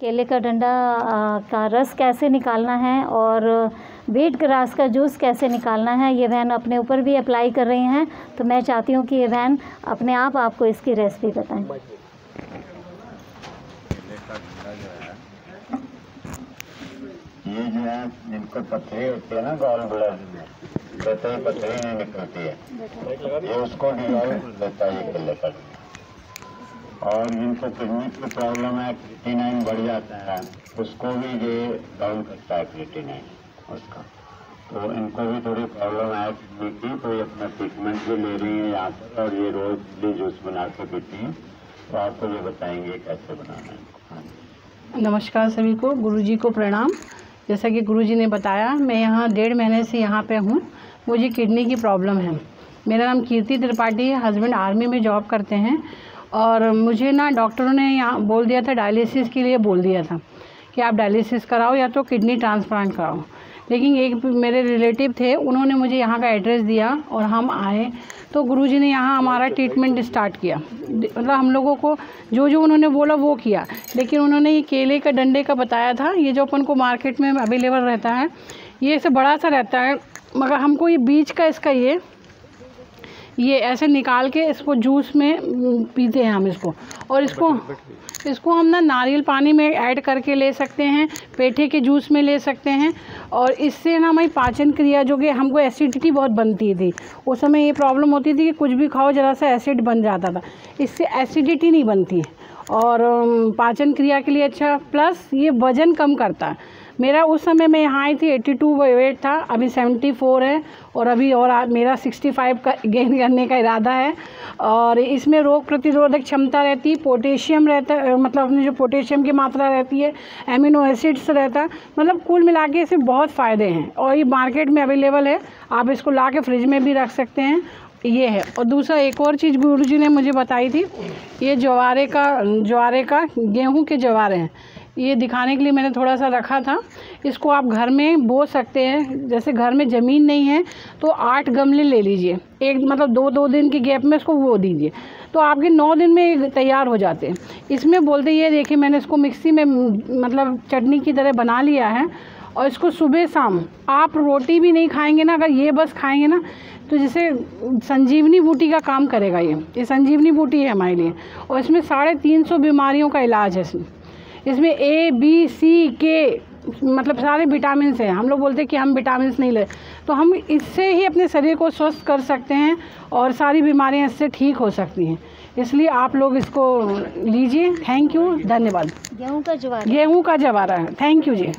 केले का डंडा का रस कैसे निकालना है और बीट ग्रास का जूस कैसे निकालना है ये बहन अपने ऊपर भी अप्लाई कर रही हैं। तो मैं चाहती हूँ कि ये बहन अपने आप आपको इसकी रेसिपी बताएँ। ये जो है जिनको पथरी होती है ना गॉल ब्लड में वैसे पथरी नहीं निकलती है। ये उसको डिजॉल्व देता है ये केले का डंडा। और जिनको किडनी की प्रॉब्लम है क्रिटिनाइन बढ़ जाता है। उसको भी ये डाउन करता है क्रिटिनाइन उसका। तो इनको भी थोड़ी प्रॉब्लम है किडनी की तो ये अपना ट्रीटमेंट भी ले रही है यहाँ पर और ये रोज भी जूस बना के पीती हैं। तो आपको ये बताएँगे कैसे बनाना है। हाँ नमस्कार सभी को, गुरुजी को प्रणाम। जैसा कि गुरुजी ने बताया, मैं यहाँ डेढ़ महीने से यहाँ पे हूँ। मुझे किडनी की प्रॉब्लम है। मेरा नाम कीर्ति त्रिपाठी है हस्बैंड आर्मी में जॉब करते हैं। और मुझे ना डॉक्टरों ने यहाँ बोल दिया था डायलिसिस के लिए बोल दिया था कि आप डायलिसिस कराओ या तो किडनी ट्रांसप्लांट कराओ। लेकिन एक मेरे रिलेटिव थे, उन्होंने मुझे यहाँ का एड्रेस दिया और हम आए। तो गुरुजी ने यहाँ हमारा ट्रीटमेंट स्टार्ट किया। मतलब हम लोगों को जो जो उन्होंने बोला वो किया। लेकिन उन्होंने ये केले का डंडे का बताया था, ये जो अपन को मार्केट में अवेलेबल रहता है, ये ऐसे बड़ा सा रहता है, मगर हमको ये बीज का इसका ये ये ऐसे निकाल के इसको जूस में पीते हैं हम इसको। और इसको इसको हम ना नारियल पानी में ऐड करके ले सकते हैं पेठे के जूस में ले सकते हैं। और इससे ना हमारी पाचन क्रिया जो कि हमको एसिडिटी बहुत बनती थी उस समय ये प्रॉब्लम होती थी कि कुछ भी खाओ ज़रा सा एसिड बन जाता था। इससे एसिडिटी नहीं बनती। और पाचन क्रिया के लिए अच्छा प्लस ये वज़न कम करता है। मेरा उस समय मैं यहाँ आई थी 82 वेट था अभी 74 है और अभी और आ, मेरा 65 का गेन करने का इरादा है। और इसमें रोग प्रतिरोधक क्षमता रहती है पोटेशियम रहता मतलब अपनी जो पोटेशियम की मात्रा रहती है एमिनो एसिड्स रहता मतलब कुल मिला के इससे बहुत फ़ायदे हैं। और ये मार्केट में अवेलेबल है आप इसको ला के फ्रिज में भी रख सकते हैं ये है। और दूसरा एक और चीज़ गुरु जी ने मुझे बताई थी ये जवारे का जवारे का गेहूँ के जवारे हैं। ये दिखाने के लिए मैंने थोड़ा सा रखा था। इसको आप घर में बो सकते हैं। जैसे घर में ज़मीन नहीं है तो आठ गमले ले लीजिए। एक मतलब दो दो दिन के गैप में इसको बो दीजिए। तो आपके नौ दिन में तैयार हो जाते हैं। इसमें बोलते ये देखिए मैंने इसको मिक्सी में मतलब चटनी की तरह बना लिया है और इसको सुबह शाम आप रोटी भी नहीं खाएँगे ना, अगर ये बस खाएँगे ना तो जैसे संजीवनी बूटी का काम करेगा ये। ये संजीवनी बूटी है हमारे लिए। और इसमें साढ़े तीन सौ बीमारियों का इलाज है इसमें। इसमें ए बी सी के मतलब सारे विटामिन हैं। हम लोग बोलते हैं कि हम विटामिन नहीं ले। तो हम इससे ही अपने शरीर को स्वस्थ कर सकते हैं और सारी बीमारियाँ इससे ठीक हो सकती हैं। इसलिए आप लोग इसको लीजिए। थैंक यू धन्यवाद। गेहूँ का जवारा। गेहूँ का जवारा है। Thank you ji.